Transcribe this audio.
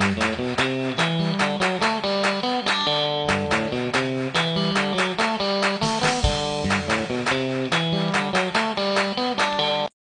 Mm-hmm.